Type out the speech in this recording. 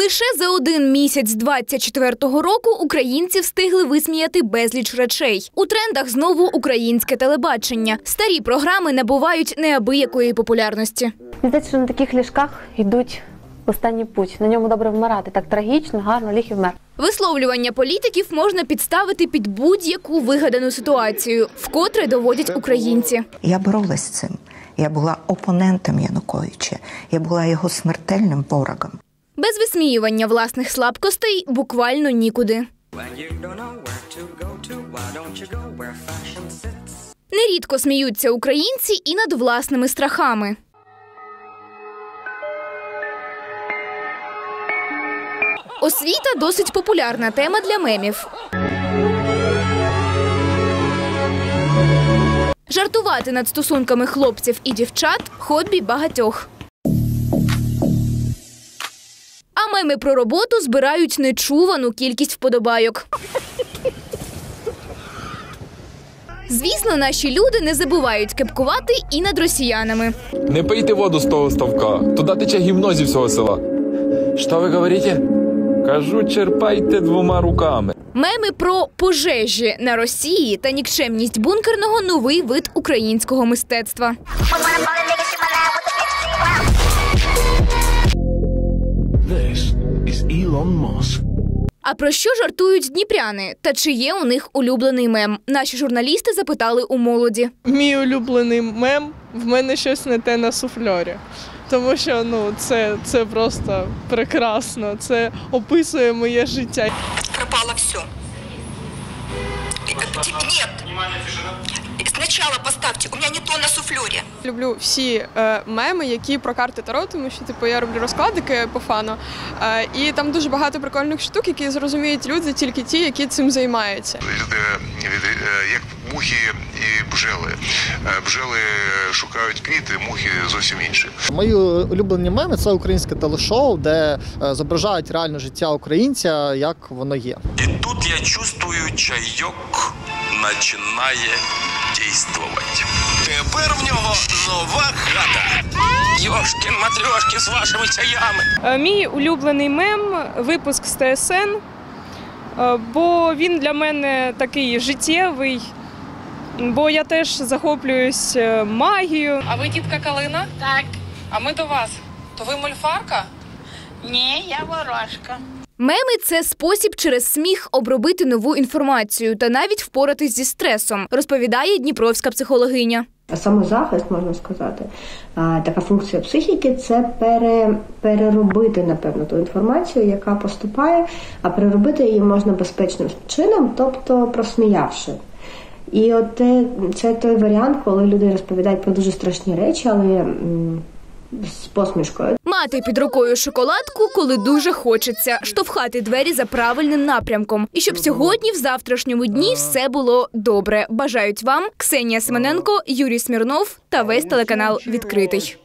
Лише за один місяць 24-го року українці встигли висміяти безліч речей. У трендах знову українське телебачення. Старі програми набувають неабиякої популярності. Мені здається, що на таких ліжках йдуть останній путь. На ньому добре вмирати. Так трагічно, гарно, ліг і вмер. Висловлювання політиків можна підставити під будь-яку вигадану ситуацію, вкотре доводять українці. Я боролась з цим. Я була опонентом Януковича. Я була його смертельним ворогом. Без висміювання власних слабкостей буквально нікуди. Нерідко сміються українці і над власними страхами. Освіта досить популярна тема для мемів. Жартувати над стосунками хлопців і дівчат хобі багатьох. Меми про роботу збирають нечувану кількість вподобайок. Звісно, наші люди не забувають кепкувати і над росіянами. Не пийте воду з того ставка. Туди тече гівно зі всього села. Що ви говорите? Кажу, черпайте двома руками. Меми про пожежі на Росії та нікчемність бункерного новий вид українського мистецтва. Is Elon Musk. А про що жартують дніпряни? Та чи є у них улюблений мем? Наші журналісти запитали у молоді. Мій улюблений мем в мене щось не те на суфльорі. Тому що ну це, це просто прекрасно. Це описує моє життя. пропало все. Нет. Сначала поставьте, у меня не то на суфлюрі. Люблю всі е, меми, які про карти Таро, тому що типу я роблю розкладики по фану. Е, і там дуже багато прикольних штук, які зрозуміють люди, тільки ті, які цим займаються. Люди від- е, як мухи і бджели. Е, Бджели шукають квіти, мухи зовсім інші. Мої улюблені меми це українське телешоу, де е, зображають реальне життя українця, як воно є. И тут я чувствую, чайок начинає действовать. Тепер в нього нова хата. Йошкін матрьошки з вашими чаями. Е, Мій улюблений мем випуск з ТСН, е, бо він для мене такий життєвий. Бо я теж захоплююсь е, магією. А ви тітка Калина? Так. А ми до вас. То ви мольфарка? Не, я ворожка. Меми це спосіб через сміх обробити нову інформацію та навіть впоратись зі стресом, розповідає дніпровська психологиня. Самозахист, можна сказати, така функція психіки це пере, переробити, напевно, ту інформацію, яка поступає, а переробити її можна безпечним чином, тобто просміявши. І от те- це той варіант, коли люди розповідають про дуже страшні речі, але з посмішкою. Мати під рукою шоколадку, коли дуже хочеться, штовхати двері за правильним напрямком. І щоб сьогодні, в завтрашньому дні, все було добре. Бажають вам Ксенія Семененко, Юрій Смірнов та весь телеканал відкритий.